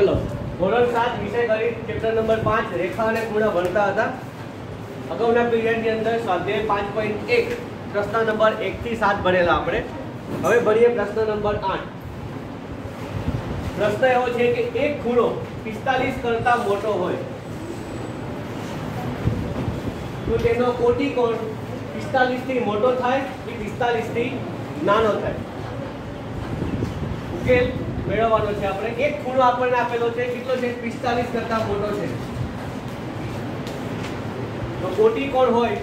ચલો ધોરણ સાત વિષય ગણિત ચેપ્ટર નંબર પાંચ, રેખા અને ખૂણા ભણતા હતા. અગાઉના પીરિયડની અંદર સ્વાધ્યાય પાંચ પોઈન્ટ એક, પ્રશ્ન નંબર એકથી સાત ભણેલા આપણે. હવે ભણીએ પ્રશ્ન નંબર આઠ. પ્રશ્ન એવો છે કે એક ખૂણો પિસ્તાલીસ કરતા મોટો હોય. તો તેનો કોટી કોણ? પિસ્તાલીસથી મોટો થાય કે પિસ્તાલીસથી નાનો થાય? ઉકેલ મેળવવાનો છે આપણે. એક ખૂણો આપણને આપેલો છે. કેટલો છે? પિસ્તાલીસ કરતા મોટો છે. તો કોટી કોણ હોય?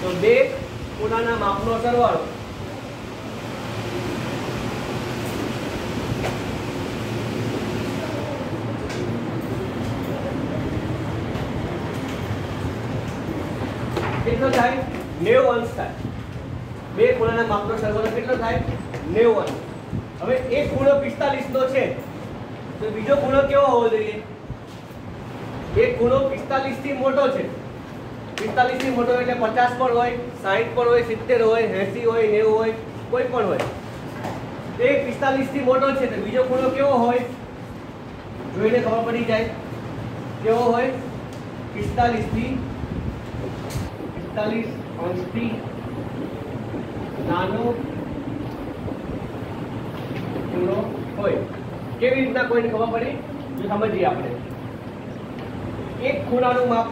તો બે ખૂણાના માપનો સરવાળો કેટલો થાય 90 અંશ થાય બે ખૂણાના માપનો સરવાળો કેટલો થાય 90 અંશ હવે એક ખૂણો 45 નો છે. તો બીજો ખૂણો કેવો હોવો જોઈએ? એક ખૂણો 45 થી મોટો છે. 45 થી મોટો એટલે 50 પણ હોય 60 પણ હોય 70 હોય 80 હોય 90 હોય, કોઈ પણ હોય. એ 45 થી મોટો છે, તો બીજો ખૂણો કેવો હોય? જોઈને ખબર પડી જાય. કેવો હોય? 45 થી પિસ્તાલીસ અંશથી નાનો ખૂણો હોય, કેવી રીતના કોઈને ખબર પડી? સમજીએ આપણે. એક ખૂણાનું માપ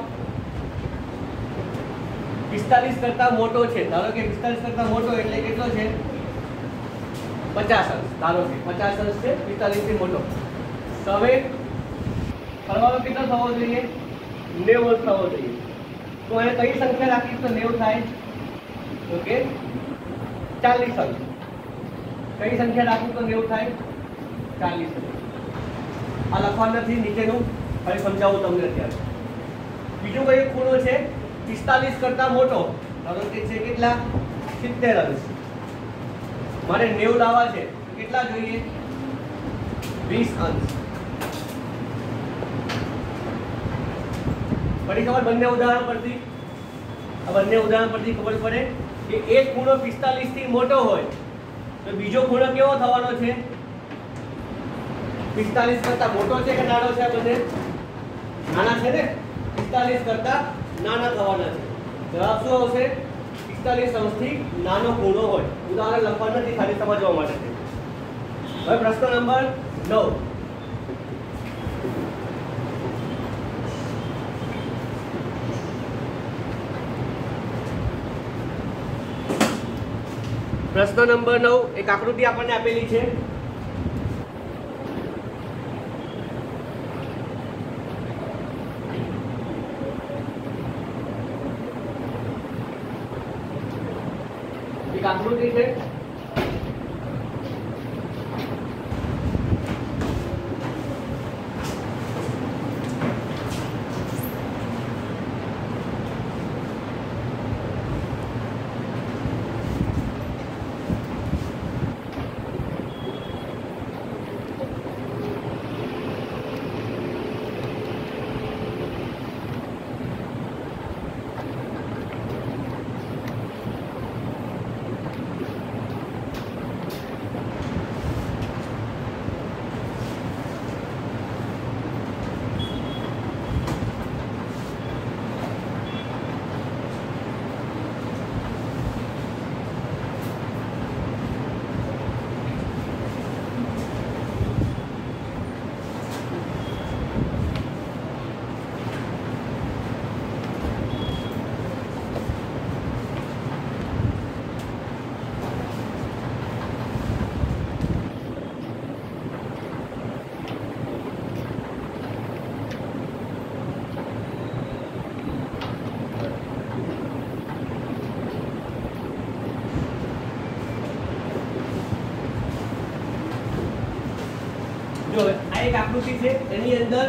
પિસ્તાલીસ કરતા મોટો છે. ધારો કે પિસ્તાલીસ કરતા મોટો એટલે કેટલો છે? પચાસ અંશ. ધારો કે પચાસ અંશ છે પિસ્તાલીસથી મોટો હવે સરવાળો કેટલો થવો જોઈએ? નેવું થવો જોઈએ. તો એને કઈ સંખ્યા રાખીશ તો નેવું થાય? ઓકે ચાલીસ અંશ. કઈ સંખ્યા રાખું તો નેવું થાય? ચાલીસ આ લખવા નથી, નીચેનું. ફરી સમજાવું તમને અત્યારે. બીજું કઈ ખૂણો છે, પિસ્તાલીસ કરતા મોટો, ધારો કે છે કેટલા? સિત્તેર અંશ. મારે નેવું લાવવા છે કેટલા જોઈએ? વીસ અંશ. પડી ખબર બંને ઉદાહરણ પરથી? આ બંને ઉદાહરણ પરથી ખબર પડે કે એક ખૂણો 45 થી મોટો હોય તો બીજો ખૂણો કેવો થવાનો છે? 45 કરતા મોટો છે કે નાનો છે આ નાના છે ને? 45 કરતા નાના થવાના છે. જવાબ શું આવશે? 45 અંશથી નાનો ખૂણો હોય. ઉદાહરણ લખવાનું નથી, ખાલી સમજવા માટે છે. હવે પ્રશ્ન નંબર 9 પ્રશ્ન નંબર નવ એક આકૃતિ આપણને આપેલી છે એક આકૃતિ છે જો આ એક આકૃતિ છે, એની અંદર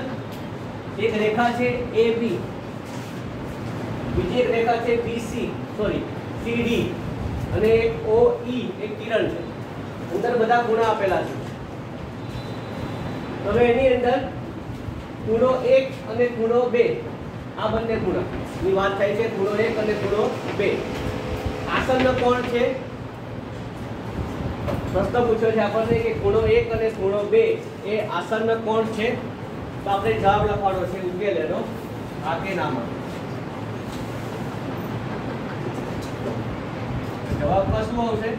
એક રેખા છે એ બી બીજી એક રેખા છે બીસી સોરી સીડી અને ઓ ઈ એક કિરણ છે. અંદર બધા ખૂણા આપેલા છે. હવે એની અંદર ખૂણો એક અને ખૂણો બે. આ બંને ખૂણા. ની વાત થાય છે ખૂણો એક અને ખૂણો બે. આસનનો કોણ છે? પ્રશ્ન પૂછ્યો છે આપણને કે ખૂણો એક અને ખૂણો બે એ આસનનો કોણ છે? તો આપણે જવાબ લખવાનો છે ઉકેલ એનો. આ કે નામાં જવાબમાં શું આવશે?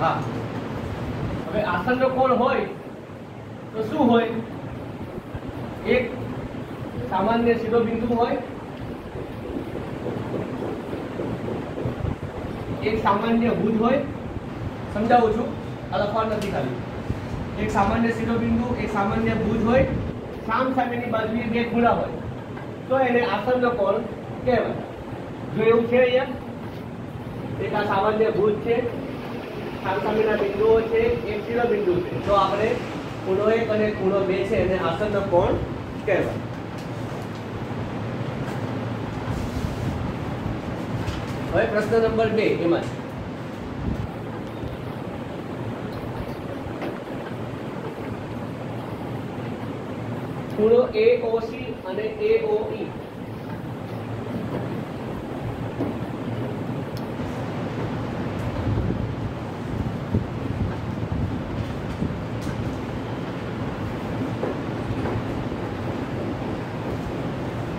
હા. હવે આસનનો કોણ હોય તો શું હોય? એક સામાન્ય સીધો બિંદુ હોય એક સામાન્ય ભુજ હોય, સમજાવું છું, આ લખવાનું નથી ખાલી. એક સામાન્ય શિરોબિંદુ, એક સામાન્ય ભુજ હોય, સામ સામેની બાજુએ બે ખૂણા હોય. તો એને આસન્ન કોણ કહેવાય? જો એવું છે અહીંયા, એક આ સામાન્ય ભૂજ છે, સામ સામેના બિંદુઓ છે, એક શિરોબિંદુ છે. તો આપણે ખૂણો એક અને ખૂણો બે છે, એને આસન્ન કોણ કહેવાય? હવે પ્રશ્ન નંબર બે એમાં. ખૂણો સી અને એઓઈ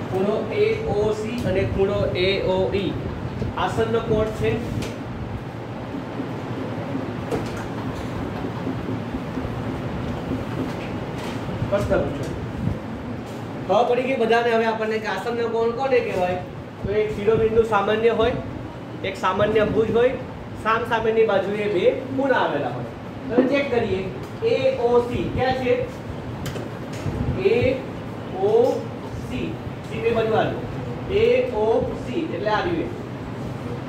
ખૂણો એઓસી અને ખૂણો એઓઈ આસન્ન કોણ છે? પૂછો. ખબર પડી ગઈ બધાને હવે આપણને કે આસનનો કોણ કોને કહેવાય? તો એક શિરોબિંદુ સામાન્ય હોય, એક સામાન્ય ભુજ હોય સામ સામેની બાજુએ બે ખૂણા આવેલા હોય. હવે ચેક કરીએ. એ સી ક્યાં છે? એ ઓ સી સી બે બાજુ એ ઓ સી એટલે આવ્યું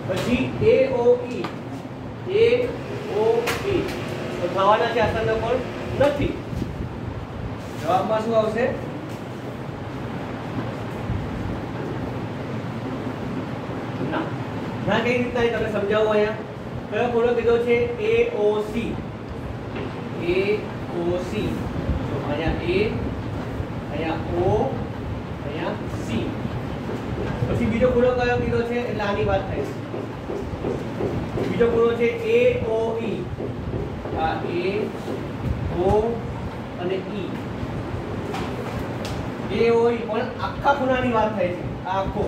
પછી એ ઓ ઈ એ ઓ ઈ તો થવાના છે આસન્ન કોણ નથી. જવાબમાં શું આવશે? ના. ના કઈ રીતના તમે સમજાવો અહીંયા? કયો ખૂણો કીધો છે? એ ઓ સી એ ઓ સી તો અહીંયા એ અહીંયા ઓ અહીંયા સી પછી બીજો ખૂણો કયો કીધો છે? એટલે આની વાત થાય છે. બીજો ખૂણો છે એ ઓ ઈ આ એ ઓ અને ઈ એ ઓ ઈ પણ આખા ખૂણાની વાત થાય છે. આ આખો.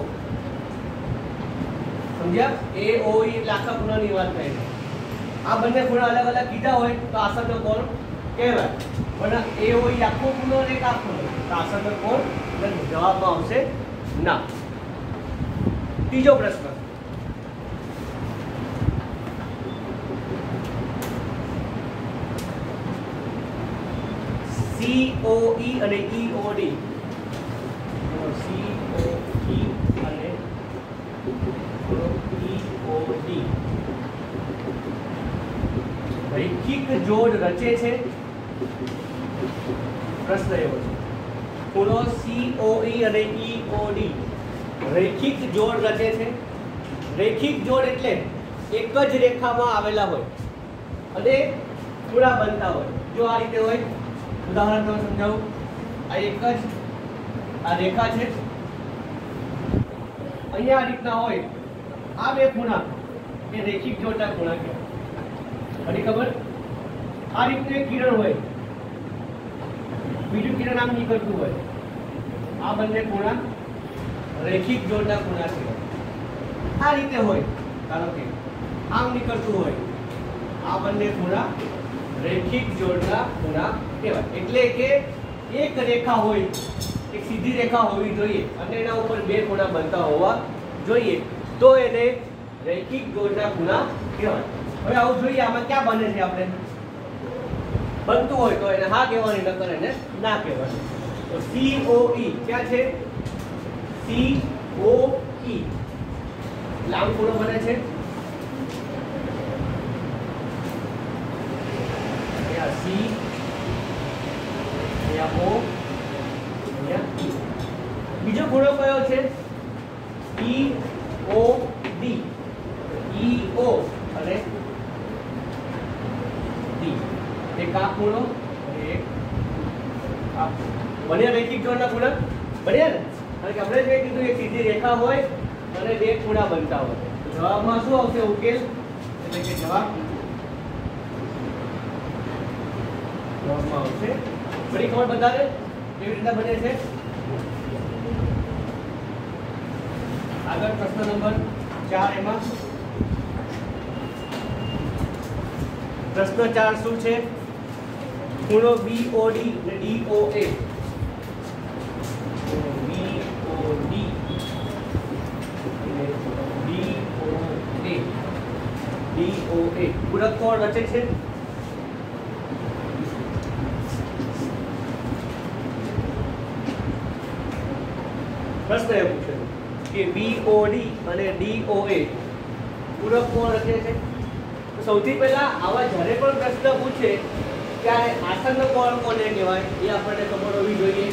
સમજ્યા? એ ઓ ઈ એટલે આખા ખૂણાની વાત થાય છે. આ બંને ખૂણા અલગ અલગ કીધા હોય તો આસનનો કોણ કહેવાય. પણ એ ઓ ઈ આખો ખૂણો અને એક આ ખૂણો. તો આસનનો કોણ? જવાબમાં આવશે ના. ત્રીજો પ્રશ્ન. COE અને EOD COE અને EOD રૈખિક જોડ રચે છે? પ્રશ્ન એવો છે. ખૂણો ઈ અને EOD રૈખિક જોડ રચે છે? રૈખિક જોડ એટલે એક જ રેખામાં આવેલા હોય અને ખૂણા બનતા હોય. જો આ રીતે હોય ઉદાહરણ તમને સમજાવું? આ એક જ, આ રેખા છે. અહીંયા આ રીતના હોય. આ બે ખૂણા. એ રેખિક જોડના ખૂણા કહેવાય. અને ખબર? આ રીતનું એક કિરણ હોય. બીજું કિરણ આમ નીકળતું હોય. આ બંને ખૂણા રેખિક જોડના ખૂણા છે આ રીતે હોય. ધારો કે આમ નીકળતું હોય. આ બંને ખૂણા રેખિક જોડના ખૂણા કહેવાય. એટલે કે એક રેખા હોય, એક સીધી રેખા હોવી જોઈએ અને એના ઉપર બે ખૂણા બનતા હોવા જોઈએ. તો એને રૈખિક જોડના ખૂણા કહેવાય. હવે આવું જોઈએ, આમાં ક્યાં બને છે આપણે? બનતું હોય તો એને હા કહેવાની, નકર એને ના કહેવાની. તો સી ઓ ઈ ક્યાં છે? સી ઓ ઈ લાંબ ખૂણો બને છે. સી અહીંયા બીજો ઘોડો કયો છે? ઈ ઓ ડી ઈ ઓ અને ડી એક આ ખૂણો અને એક આ બન્યા રૈખિક જોડના ખૂણા? બન્યા ને? કારણ કે આપણે જે કીધું એક સીધી રેખા હોય અને બે ખૂણા બનતા હોય. તો જવાબમાં શું આવશે ઉકેલ? એટલે કે જવાબ જવાબમાં આવશે ફરી ખબર બતાવે કેવી રીતના બને છે આગળ પ્રશ્ન નંબર ચાર એમાં પ્રશ્ન ચાર શું છે ખૂણો બીઓડી અને ડીઓએ બીઓડી ડીઓએ ડીઓએ પૂરક કોણ રચે છે પ્રશ્ન એ પૂછેલો કે બીઓડી અને ડીઓએ પૂરક કોણ રચે છે? સૌથી પહેલા આવા જ્યારે પણ પ્રશ્ન પૂછે, ત્યારે આસન્ન કોણ કોને કહેવાય એ આપણને ખબર હોવી જોઈએ.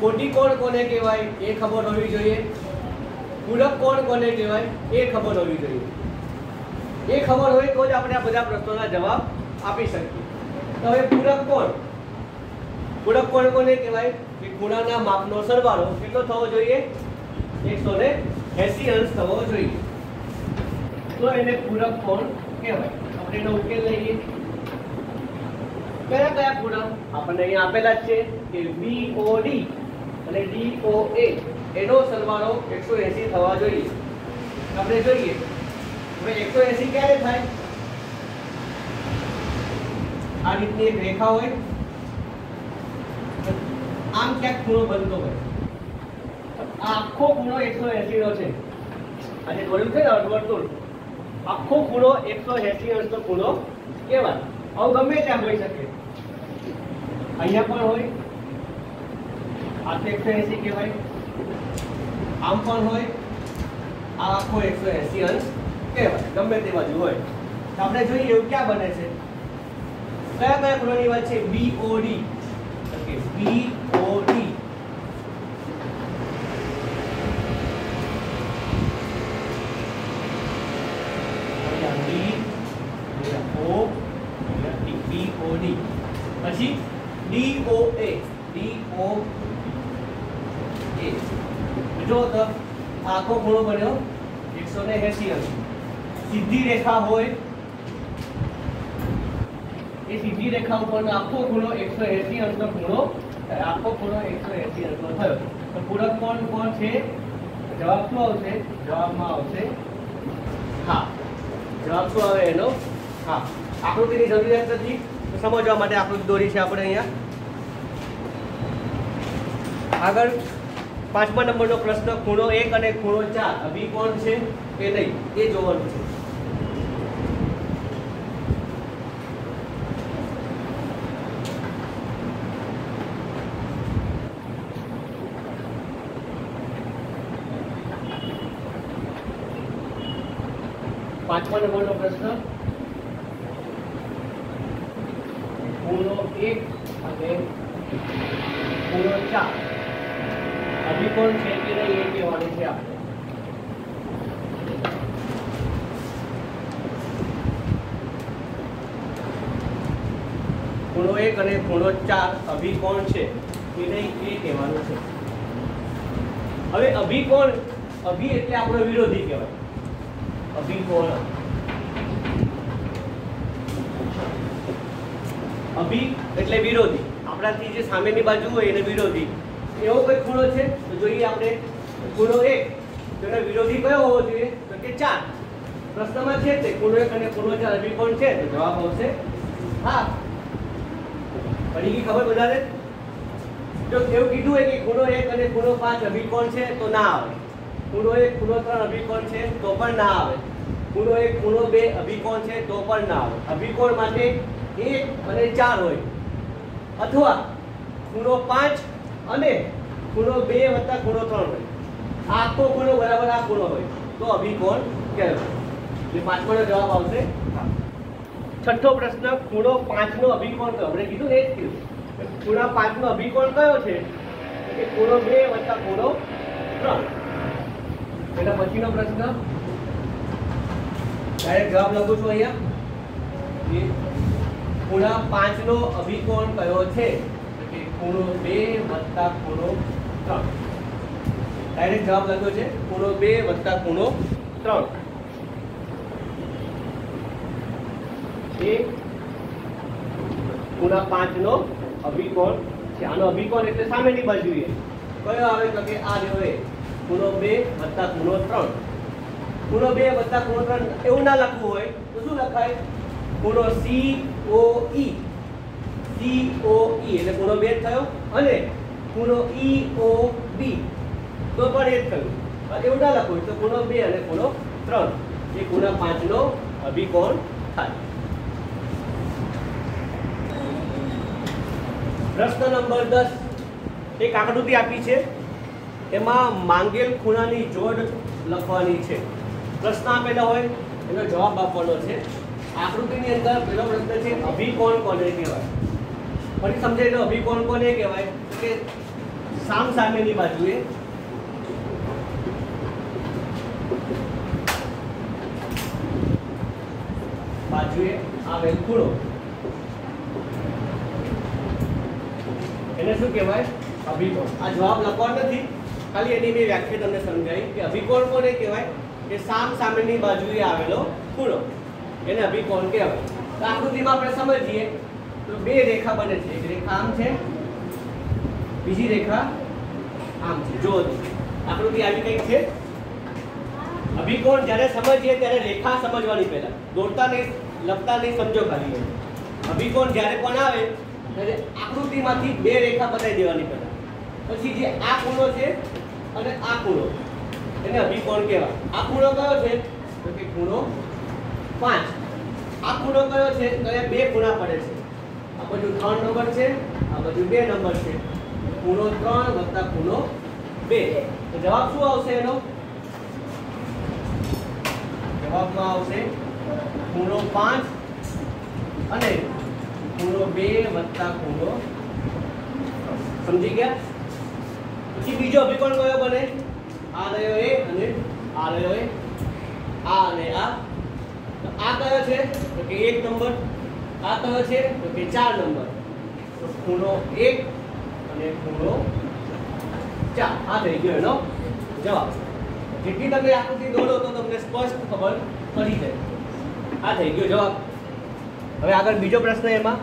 કોટી કોણ કોને કહેવાય એ ખબર હોવી જોઈએ. પૂરક કોણ કોને કહેવાય એ ખબર હોવી જોઈએ. એ ખબર હોય તો જ આપણે આ બધા પ્રશ્નોના જવાબ આપી શકીએ. તો હવે પૂરક કોણ? પૂરક કોણ કોને કહેવાય? કે ગુણાના માપનો સરવાળો કેટલો થવો જોઈએ? એકસો ને એસી અંશ થવો જોઈએ. તો એને પૂરક કોણ કહેવાય? આપણે એનો ઉકેલ લઈએ. કયા કયા ખૂણા આપણને અહીંયા આપેલા જ છે? કે BOD અને DOA એનો સરવાળો 180 થવા જોઈએ. આપણે જોઈએ. હવે 180 ક્યારે થાય? આ રીતની એક રેખા હોય. આમ ક્યાંક ખૂણો બનતો હોય. આખો ખૂણો 180 નો છે. આજે દોર્યું છે ને અર્ધવર્તુળ આખો ખૂણો 180 અંશનો ખૂણો કહેવાય. આવું ગમે ત્યાં હોઈ શકે. અહીંયા પણ હોય. આ તો 180 કહેવાય. આમ પણ હોય. આ આખો 180 અંશ કહેવાય. ગમે તે બાજુ હોય. તો આપણે જોઈએ એવું ક્યાં બને છે? કયા કયા ખૂણાની વાત છે? બીઓડી BOD અહીંયા B O BOD પછી DOA જો તો આખો ખૂણો બન્યો 180 અંશ. સીધી રેખા હોય એ સીધી રેખા ઉપરનો આખો ખૂણો 180 અંશનો ખૂણો આખો ખૂણો 180 અંશનો થયો. તો પૂરક કોણ કોણ છે? જવાબ શું આવશે? જવાબમાં આવશે હા. જવાબ શું આવે એનો? હા. આકૃતિની જરૂરિયાત નથી. સમજવા માટે આકૃતિ દોરી છે આપણે અહીંયા. આગળ પાંચમા નંબરનો પ્રશ્ન, ખૂણો એક અને ખૂણો ચાર. અભિકોણ છે કે નહીં? એ જોવાનું છે. પાંચમા નંબરનો પ્રશ્ન, ખૂણો એક અને ખૂણો ચાર અભિકોણ છે કે નહીં એ કહેવાનું છે આપણે ખૂણો એક અને ખૂણો ચાર અભિકોણ છે? કે નહીં, એ કહેવાનું છે. હવે અભિકોણ અભિ એટલે આપણો વિરોધી કહેવાય. અભિકોણ અભિ એટલે વિરોધી. આપણાથી જે સામેની બાજુ હોય એને વિરોધી. એવો કોઈ ખૂણો છે? તો જોઈએ આપણે ખૂણો એક. તેનો વિરોધી કયો હોવો જોઈએ? તો કે ચાર. પ્રશ્નમાં છે તે ખૂણો એક અને ખૂણો ચાર. અભિકોણ છે? તો જવાબ આવશે હા. પડી ગઈ ખબર બધાને જો એવું કીધું હોય કે ખૂણો એક અને ખૂણો પાંચ અભિકોણ છે, તો ના આવે. ખૂણો એક, ખૂણો ત્રણ અભિકોણ છે, તો પણ ના આવે. ખૂણો એક, ખૂણો બે અભિકોણ છે, તો પણ ના આવે. અભિકોણ માટે એક અને ચાર હોય. અથવા ખૂણો પાંચ અને ખૂણો બે વત્તા ખૂણો ત્રણ હોય. આખો ખૂણો બરાબર આ ખૂણો હોય. તો અભિકોણ કહેવાય. જે પાંચમાનો જવાબ આવશે. છઠ્ઠો પ્રશ્ન, ખૂણો પાંચનો અભિકોણ કયો? આપણે કીધું ને એ જ કીધું ખૂણા પાંચનો અભિકોણ કયો છે? કે ખૂણો બે વત્તા ખૂણો ત્રણ. એટલે પછીનો પ્રશ્ન? ડાયરેક્ટ જવાબ લખું છું અહીંયા. ખૂણા પાંચનો અભિકોણ કયો છે? કે ખૂણો બે વત્તા ખૂણો ત્રણ. ડાયરેક્ટ જવાબ લખ્યો છે? ખૂણો બે વત્તા ખૂણો ત્રણ. એ ખૂણા પાંચનો અભિકોણ છે. આનો અભિકોણ એટલે સામેની બાજુએ. કયો આવે તો કે આ રહ્યો એ? ખૂણો બે વત્તા ખૂણો ત્રણ. ખૂણો બે વત્તા ત્રણ એવું ના લખવું હોય તો શું લખાય? ખૂણો સી ઈ સી ઈ એટલે ખૂણો બે થયો અને ખૂણો ઈ ઓ બી તો પણ એ જ થયું. એવું ના લખવું તો ખૂણો બે અને ખૂણો ત્રણ. એ ખૂણા પાંચનો અભિકોણ થાય. પ્રશ્ન નંબર દસ. એક આકૃતિ આપી છે. એમાં માંગેલ ખૂણાની જોડ લખવાની છે. પ્રશ્ન આપેલા હોય, એનો જવાબ આપવાનો છે. આકૃતિની અંદર પહેલો પ્રશ્ન છે અભિકોણ કોને કહેવાય? ફરી સમજાય તો અભિકોણ કોને કહેવાય? કે સામ સામેની બાજુએ બાજુએ આવેલ ખૂણો. એને શું કહેવાય? અભિકોણ આ જવાબ લખવાનો નથી. ખાલી એની મેં વ્યાખ્યા તમને સમજાવી કે અભિકોણ કોને કહેવાય? કે સામ સામેની બાજુએ આવેલો ખૂણો. એને અભિકોણ કહેવાય. તો આકૃતિમાં આપણે સમજીએ. તો બે રેખા બને છે. એક રેખા આમ છે, બીજી રેખા આમ છે. જો આકૃતિ આવી કંઈક છે? અભિકોણ જ્યારે સમજીએ ત્યારે રેખા સમજવાની પહેલા. દોરતા નહીં, લખતા નહીં, સમજો ખાલી અભિકોણ જ્યારે પણ આવે ત્યારે આકૃતિમાંથી બે રેખા બતાવી દેવાની પહેલા. પછી જે આ ખૂણો છે અને આ ખૂણો. એને અભિકોણ કહેવાય? આ ખૂણો કયો છે? તો કે ખૂણો પાંચ. આ ખૂણો કયો છે? તો એ બે ખૂણા પડે છે. આ બાજુ ત્રણ નંબર છે, આ બાજુ બે નંબર છે. ખૂણો ત્રણ વત્તા ખૂણો બે. તો જવાબ શું આવશે એનો? જવાબમાં આવશે ખૂણો પાંચ અને ખૂણો બે વત્તા ખૂણો સમજી ગયા? પછી બીજો અભિકોણ કયો બને? આ રહ્યો એ અને આ રહ્યો એ. આ અને આ. આ કયો છે? તો કે એક નંબર. આ કયો છે? તો કે ચાર નંબર. તો ખૂણો એક અને ખૂણો ચાર. આ થઈ ગયો એનો જવાબ. જેટલી તમે આકૃતિ દોડો તો તમને સ્પષ્ટ ખબર પડી જાય. આ થઈ ગયો જવાબ. હવે આગળ બીજો પ્રશ્ન એમાં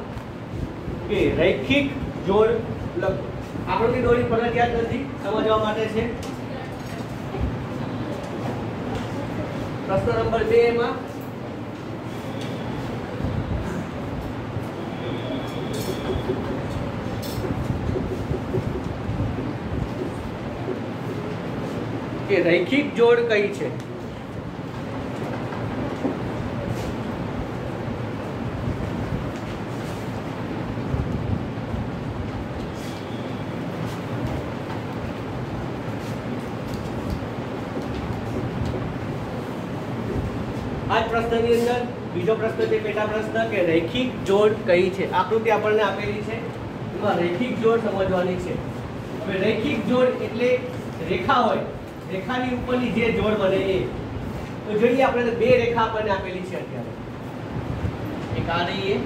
કે રૈખિક જોડ આકૃતિ દોરી ફરજિયાત નથી, સમજવા માટે છે. પ્રશ્ન નંબર બે એમાં કે રૈખિક જોડ કઈ છે આ જ પ્રશ્નની અંદર, બીજો પ્રશ્ન છે પેટા પ્રશ્ન કે રૈખિક જોડ કઈ છે? આકૃતિ આપણને આપેલી છે. એમાં રૈખિક જોડ સમજવાની છે. હવે રૈખિક જોડ એટલે રેખા હોય. રેખાની ઉપરની જે જોડ બને એ. તો જોઈએ આપણે બે રેખા આપણને આપેલી છે અત્યારે. એક આ રહી એ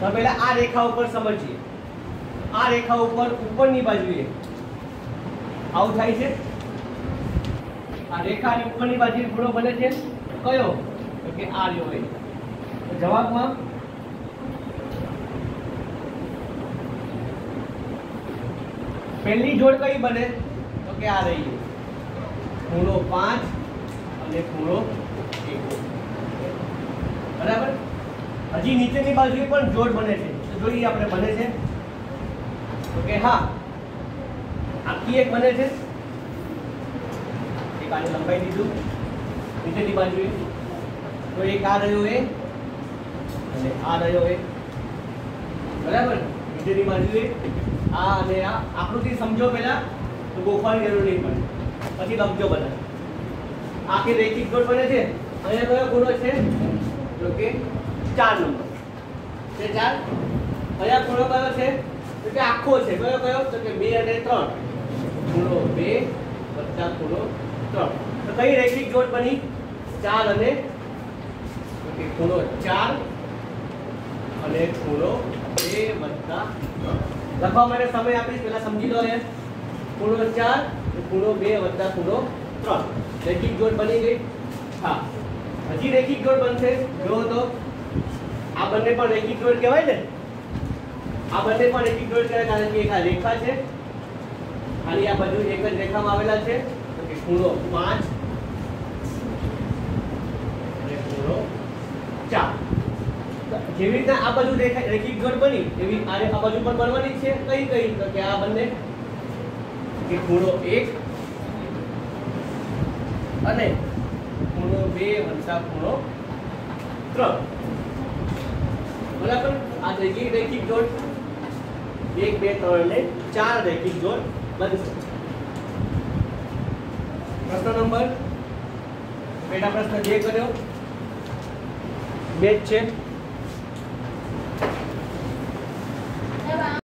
તો પહેલા આ રેખા ઉપર સમજીએ. આ રેખા ઉપર ઉપરની બાજુએ. આવું થાય છે? આ રેખાની ઉપરની બાજુએ ખૂણો બને છે? કયો? તો કે આ રહ્યો હોય. તો જવાબમાં પહેલી જોડ કઈ બને? તો કે આ રહી ખૂણો પાંચ અને ખૂણો એક. બરાબર? હજી નીચેની બાજુએ પણ જોડ બને છે. તો જોઈએ આપણે બને છે. તો કે હા. આખી એક બને છે. એક આને લંબાઈ દીધું. નીચેની બાજુએ. તો એક આ રહ્યો એ, અને આ રહ્યો એ. બરાબર? નીચેની બાજુએ આ અને આ. આકૃતિ સમજો પહેલા, તો ગોખવાની જરૂર નહીં પડે. પછી લખજો બધા આખી રૈખિક જોડ બને છે. અહીંયા કયો ખૂણો છે? તો કે ચાર નંબર. છે ચાર? અહીંયા ખૂણો કયો છે? તો કે આખો છે. કયો કયો? તો કે બે અને ત્રણ. ખૂણો બે વત્તા ખૂણો ત્રણ. તો કઈ રૈખિક જોડ બની? ચાર અને ખૂણો ચાર અને ખૂણો બે વત્તા લખવા માટે સમય આપીશ પેલા સમજી લો એ ખૂણો ચાર ખૂણો બે વત્તા ખૂણો ત્રણ. રેખિક જોડ બની ગઈ? હા. હજી રેખિક જોડ બનશે? જો તો. આ બંને પણ રેખિક જોડ કહેવાય ને? આ બંને પણ રેખિક જોડ કહેવાય કારણ કે એક આ રેખા છે. ખાલી આ બાજુ એક જ રેખામાં આવેલા છે. તો કે ખૂણો 5 અને ખૂણો 4 જેવી રીતના આ બાજુ રેખા રેખિક જોડ બની, એવી આ આ બાજુ પણ બનવાની છે કઈ કઈ, તો કે આ બંને કે ખૂણો 1 અને ખૂણો 2 વત્તા ખૂણો 3 બરાબર? આ રેખિક રેખિક જોડ એક, બે, ત્રણ ને ચાર રેખિક જોડ બનશે. પ્રશ્ન નંબર પેટા પ્રશ્ન જે કર્યો? બે છે.